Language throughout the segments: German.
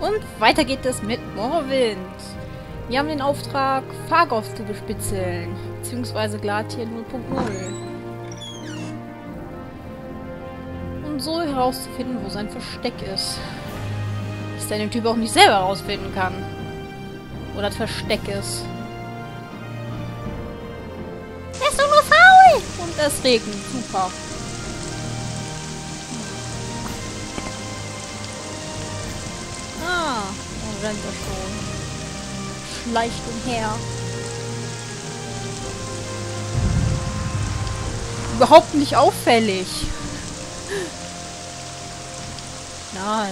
Und weiter geht es mit Morrowind. Wir haben den Auftrag, Fargoth zu bespitzeln. Beziehungsweise Glacier 0.0. Und so herauszufinden, wo sein Versteck ist. Dass der den Typ auch nicht selber herausfinden kann. Wo das Versteck ist. Der ist nur faul! Und es regnet. Super. Rennt er schon. Schleicht umher. Überhaupt nicht auffällig. Nein.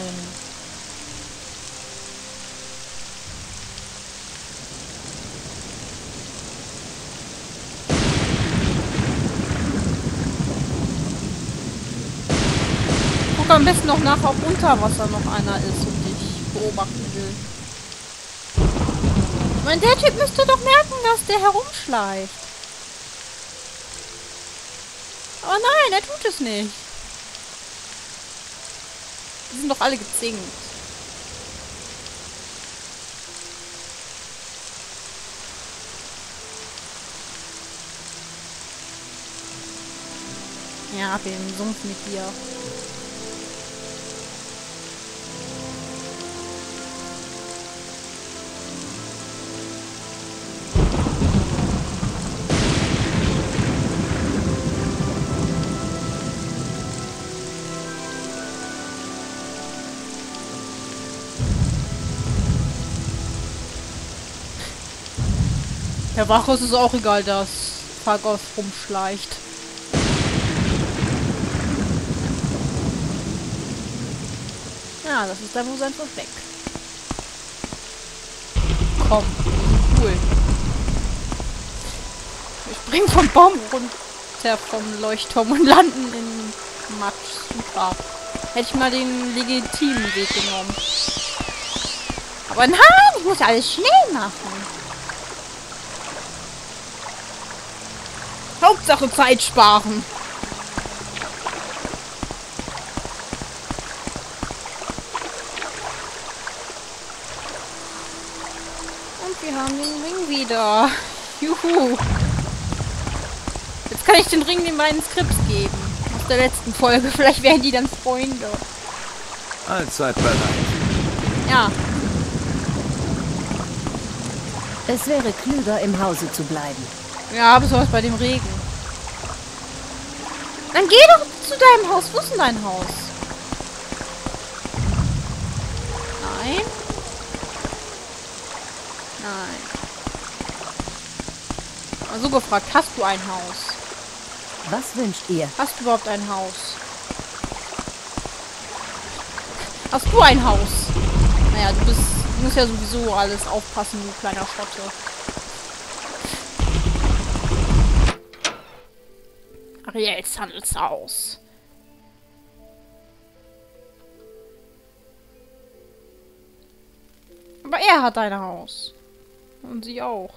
Guck am besten noch nach, ob unter Wasser noch einer ist und dich beobachten will. Meine, der Typ müsste doch merken, dass der herumschleicht. Aber nein, er tut es nicht. Die sind doch alle gezinkt. Ja, ab in den Sumpf mit dir. Der Wache ist auch egal, dass Fargoth rumschleicht. Ja, das ist dann wohl sein Versteck. Komm, cool. Wir springen vom Baum runter vom Leuchtturm und landen in Matsch. Super. Hätte ich mal den legitimen Weg genommen. Aber nein, ich muss alles schnell machen. Hauptsache Zeit sparen. Und wir haben den Ring wieder. Juhu. Jetzt kann ich den Ring den beiden Skripts geben. Aus der letzten Folge. Vielleicht werden die dann Freunde. Allzeit bereit. Ja. Es wäre klüger, im Hause zu bleiben. Ja, besonders bei dem Regen. Dann geh doch zu deinem Haus. Wo ist denn dein Haus? Nein. Nein. Mal so gefragt, hast du ein Haus? Was wünscht ihr? Hast du überhaupt ein Haus? Hast du ein Haus? Naja, du bist. Du musst ja sowieso alles aufpassen, du kleiner Schotte. Ariels Handelshaus. Aber er hat ein Haus. Und sie auch.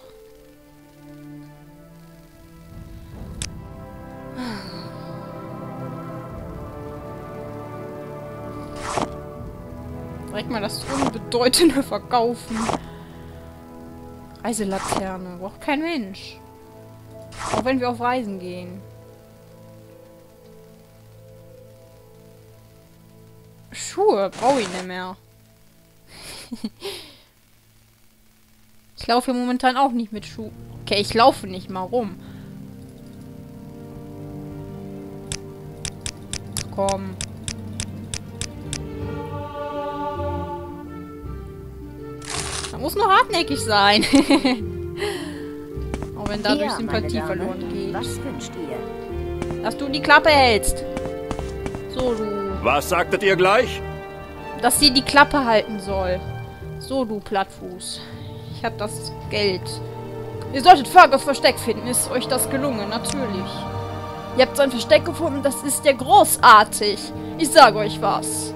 Direkt mal das Unbedeutende verkaufen. Reiselaterne. Braucht kein Mensch. Auch wenn wir auf Reisen gehen. Schuhe brauche ich nicht mehr. ich laufe momentan auch nicht mit Schuhen. Okay, ich laufe nicht mal rum. Komm. Da muss nur hartnäckig sein. Auch wenn dadurch Ja, Sympathie Dame. verloren geht. Was wünscht ihr? Dass du die Klappe hältst. So, du. Was sagtet ihr gleich? Dass sie die Klappe halten soll. So, du Plattfuß. Ich hab das Geld. Ihr solltet Fargoths Versteck finden. Ist euch das gelungen? Natürlich. Ihr habt sein Versteck gefunden. Das ist ja großartig. Ich sage euch was.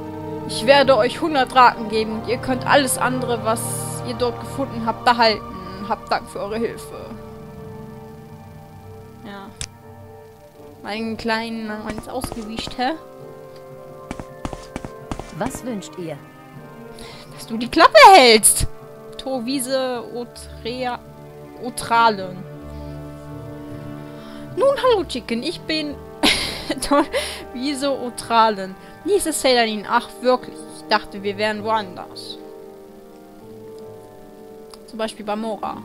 Ich werde euch 100 Raken geben und ihr könnt alles andere, was ihr dort gefunden habt, behalten. Habt Dank für eure Hilfe. Ja. Meinen kleinen eins ausgewischt, hä? Was wünscht ihr? Das dass du die Klappe hältst. Torwiese Otrea Otralen. Nun, hallo Chicken, ich bin Torwiese Otralen. Nächstes Sailorin. Ach, wirklich. Ich dachte, wir wären woanders. Zum Beispiel bei Mora.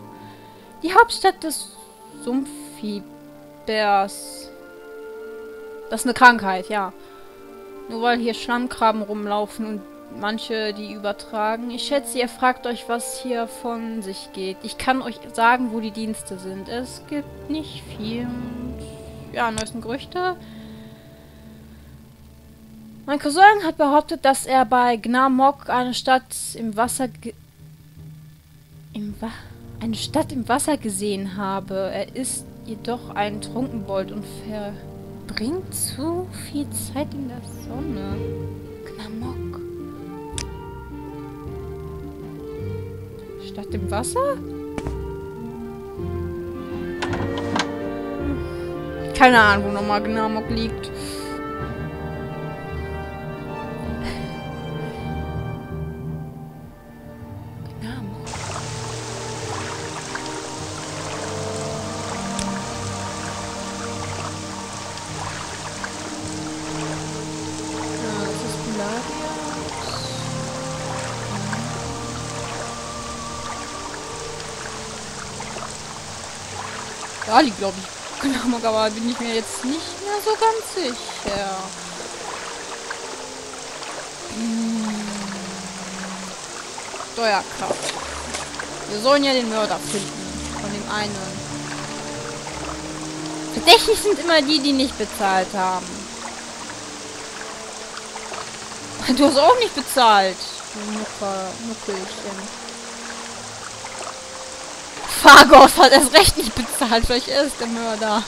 Die Hauptstadt des Sumpfibers. Das ist eine Krankheit, ja. Nur weil hier Schlammkrabben rumlaufen und manche die übertragen. Ich schätze, ihr fragt euch, was hier von sich geht. Ich kann euch sagen, wo die Dienste sind. Es gibt nicht viel. Ja, neuesten Gerüchte. Mein Cousin hat behauptet, dass er bei Gnamok eine Stadt im Wasser im Wa eine Stadt im Wasser gesehen habe. Er ist jedoch ein Trunkenbold und verbringt zu viel Zeit in der Sonne. Gnamok. Stadt im Wasser? Keine Ahnung, wo nochmal Gnamok liegt. Die glaube ich. Gnamok, aber bin ich mir jetzt nicht mehr so ganz sicher. Hm. Steuerkraft. Wir sollen ja den Mörder finden. Von dem einen. Verdächtig sind immer die, die nicht bezahlt haben. Du hast auch nicht bezahlt. Nuckelchen. Fargos hat erst recht nicht bezahlt. Vielleicht er ist der Mörder.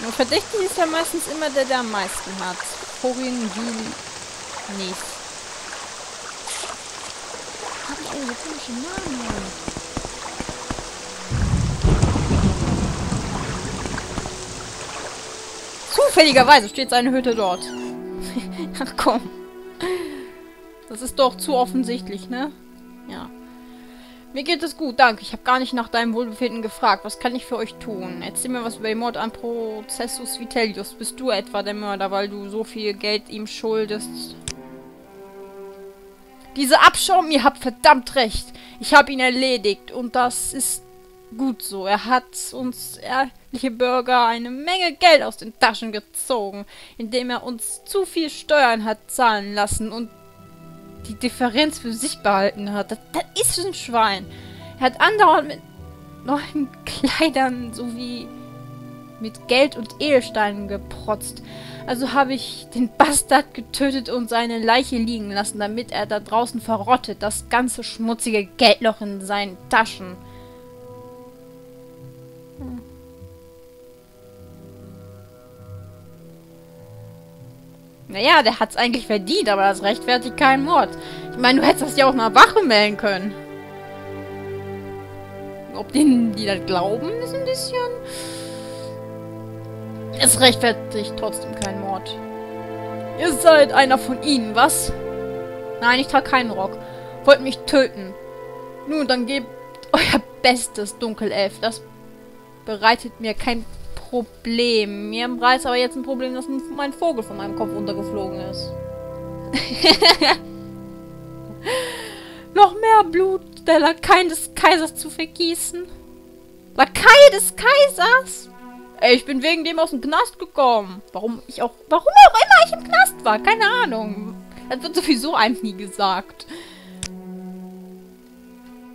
Nur verdächtig ist ja meistens immer der, der am meisten hat. Forin Gil nicht. Hab ich alle so komische Namen. Zufälligerweise steht seine Hütte dort. Ach komm. Das ist doch zu offensichtlich, ne? Ja. Mir geht es gut, danke. Ich habe gar nicht nach deinem Wohlbefinden gefragt. Was kann ich für euch tun? Erzähl mir was über den Mord an Processus Vitellius. Bist du etwa der Mörder, weil du so viel Geld ihm schuldest? Diese Abschaum, ihr habt verdammt recht. Ich habe ihn erledigt und das ist gut so. Er hat uns ehrliche Bürger eine Menge Geld aus den Taschen gezogen, indem er uns zu viel Steuern hat zahlen lassen und die Differenz für sich behalten hat. Das, das ist ein Schwein. Er hat andauernd mit neuen Kleidern sowie mit Geld und Edelsteinen geprotzt. Also habe ich den Bastard getötet und seine Leiche liegen lassen, damit er da draußen verrottet. Das ganze schmutzige Geldloch in seinen Taschen. Naja, der hat's eigentlich verdient, aber das rechtfertigt keinen Mord. Ich meine, du hättest das ja auch mal Wache melden können. Ob denen die das glauben, ist ein bisschen... Es rechtfertigt trotzdem keinen Mord. Ihr seid einer von ihnen, was? Nein, ich trage keinen Rock. Wollt mich töten. Nun, dann gebt euer Bestes, Dunkelelf. Das bereitet mir kein Problem. Mir bereitet aber jetzt ein Problem, dass mein Vogel von meinem Kopf runtergeflogen ist. Noch mehr Blut der Lakaien des Kaisers zu vergießen. Lakaie des Kaisers? Ey, ich bin wegen dem aus dem Knast gekommen. Warum ich auch... Warum auch immer ich im Knast war. Keine Ahnung. Das wird sowieso einem nie gesagt.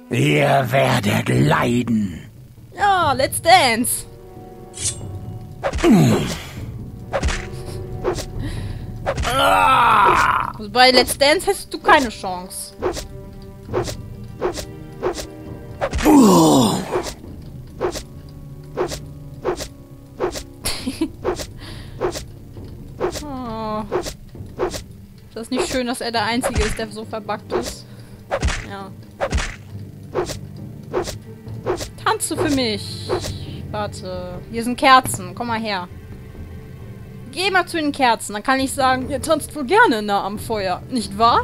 Ihr werdet leiden. Ja, let's dance. Also bei Let's Dance hast du keine Chance. oh. Ist das nicht schön, dass er der Einzige ist, der so verbuggt ist? Ja. Tanzt du für mich? Warte. Hier sind Kerzen. Komm mal her. Geh mal zu den Kerzen. Dann kann ich sagen, ihr tanzt wohl gerne nah am Feuer. Nicht wahr?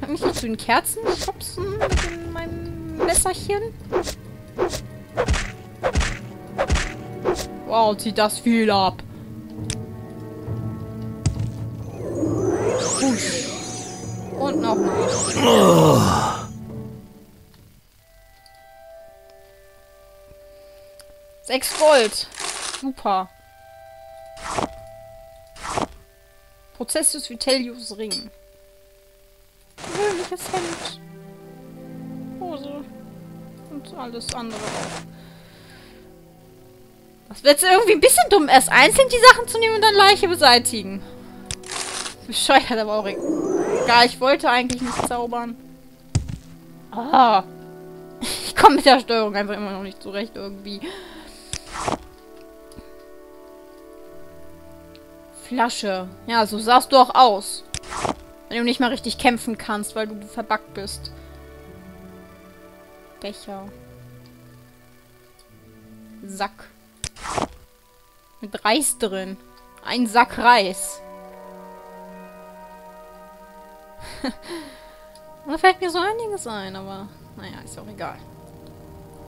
Kann ich nicht zu den Kerzen schubsen mit meinem Messerchen? Wow, zieht das viel ab. Husch. Und nochmal. Sechs Gold. Super. Prozessus Vitellius Ring. Gewöhnliches Hemd. Hose. Und alles andere auch. Das wird jetzt irgendwie ein bisschen dumm, erst einzeln die Sachen zu nehmen und dann Leiche beseitigen. Bescheuert, aber auch egal. Ich wollte eigentlich nicht zaubern. Ah. Ich komme mit der Steuerung einfach immer noch nicht zurecht irgendwie. Flasche. Ja, so sahst du auch aus. Wenn du nicht mal richtig kämpfen kannst, weil du verbackt bist. Becher. Sack. Mit Reis drin. Ein Sack Reis. da fällt mir so einiges ein, aber naja, ist auch egal.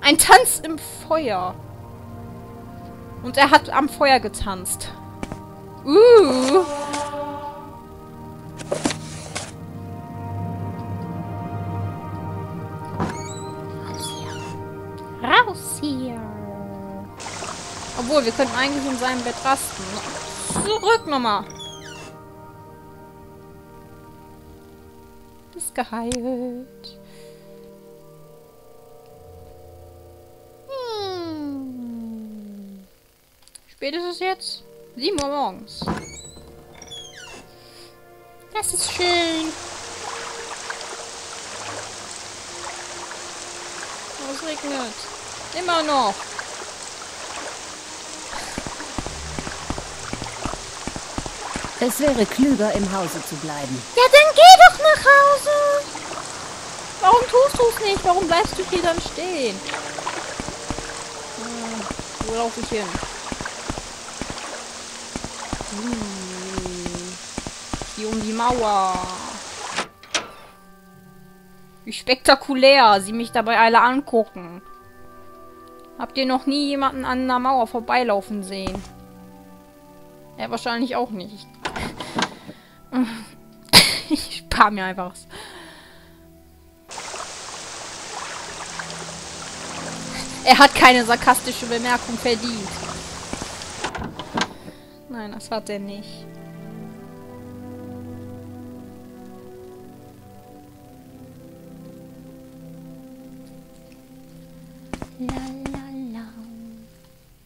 Ein Tanz im Feuer. Und er hat am Feuer getanzt. Uh. Raus hier. Obwohl, wir könnten eigentlich in seinem Bett rasten. Zurück nochmal. Ist geheilt. Hm. Spät ist es jetzt? 7 Uhr morgens. Das ist schön. Oh, es regnet. Immer noch. Es wäre klüger, im Hause zu bleiben. Ja, dann geh doch nach Hause. Warum tust du es nicht? Warum bleibst du hier dann stehen? Hm, wo laufe ich hin? Hier um die Mauer. Wie spektakulär sie mich dabei alle angucken. Habt ihr noch nie jemanden an einer Mauer vorbeilaufen sehen? Ja, wahrscheinlich auch nicht. ich spare mir einfach was. Er hat keine sarkastische Bemerkung verdient. Nein, das hat er nicht.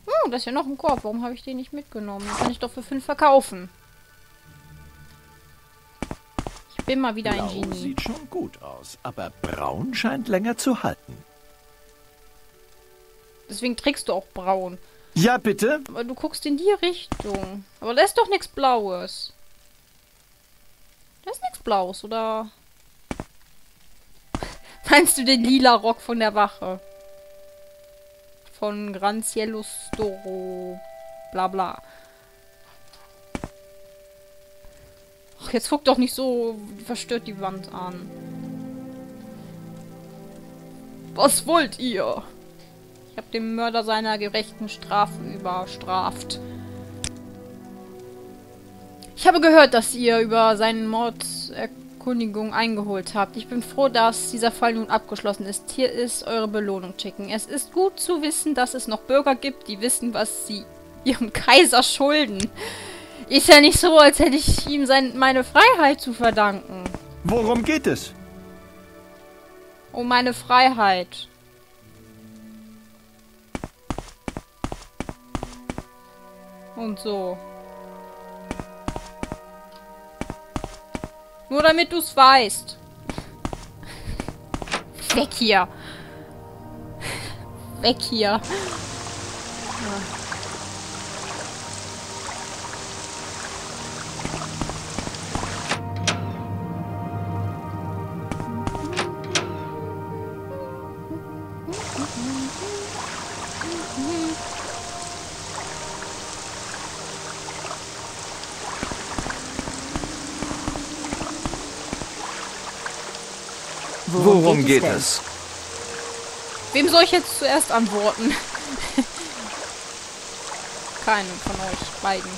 Oh, das ist ja noch ein Korb. Warum habe ich den nicht mitgenommen? Den kann ich doch für fünf verkaufen. Ich bin mal wieder Blau ein Genie. sieht schon gut aus, aber braun scheint länger zu halten. Deswegen trägst du auch braun. Ja, bitte? Aber du guckst in die Richtung. Aber da ist doch nichts Blaues. Da ist nichts Blaues, oder? Meinst du den lila Rock von der Wache? Von Gran Cielo Storo. Bla bla. Ach, jetzt guck doch nicht so verstört die Wand an. Was wollt ihr? Ich habe den Mörder seiner gerechten Strafe überstraft. Ich habe gehört, dass ihr über seinen Mord Erkundigung eingeholt habt. Ich bin froh, dass dieser Fall nun abgeschlossen ist. Hier ist eure Belohnung, Chicken. Es ist gut zu wissen, dass es noch Bürger gibt, die wissen, was sie ihrem Kaiser schulden. Ist ja nicht so, als hätte ich ihm sein, meine Freiheit zu verdanken. Worum geht es? Um meine Freiheit. Und so. Nur damit du es weißt. Weg hier. Weg hier. Worum, geht, es? Wem soll ich jetzt zuerst antworten? Keinem von euch beiden.